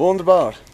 Wunderbaar!